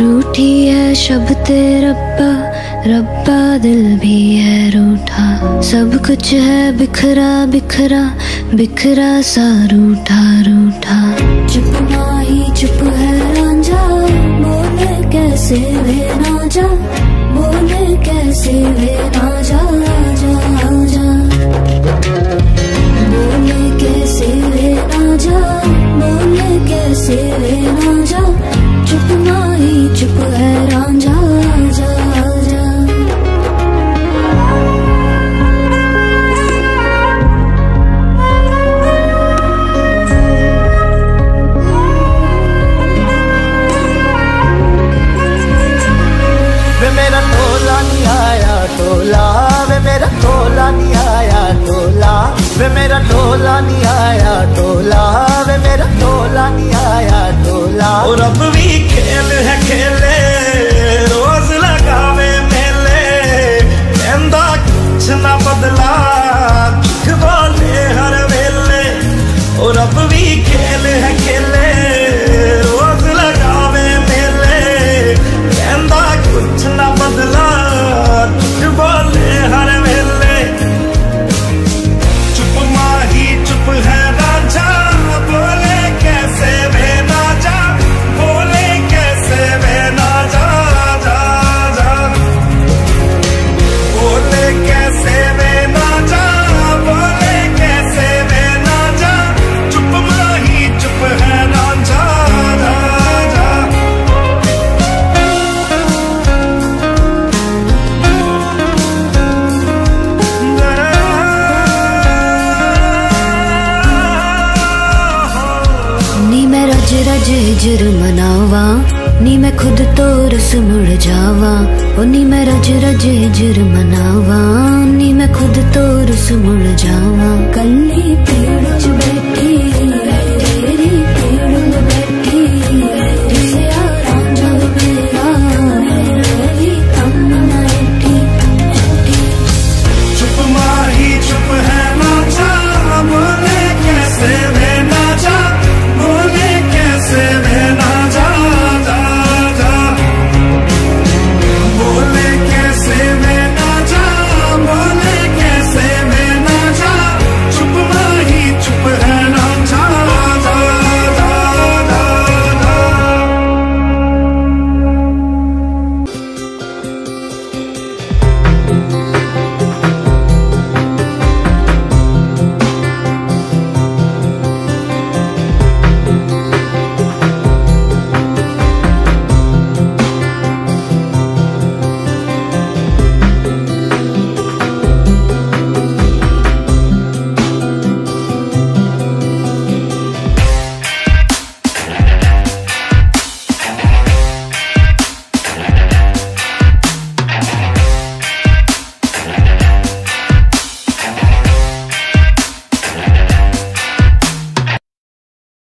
रूठी है शब्द रब्बा रब्बा दिल भी है रूठा। सब कुछ है बिखरा बिखरा बिखरा सा रूठा रूठा। चुप माही, चुप है रांझा, बोले कैसे वे ना जा बोले कैसे वे ना जा जा जा बोले कैसे वे ना जा बोले कैसे ना जा नहीं आया टोला और अब भी खेल है खेले, रोज लगावे मेले। कहता कुछ ना बदला बोले हर वेले। और अब रज हिजर मनावा, नी मैं खुद तो रस मुड़ जावा ओ नी मैं रज रज हिजर मनावा, नी मैं खुद तो रस मुड़ जावा। कल्ली पे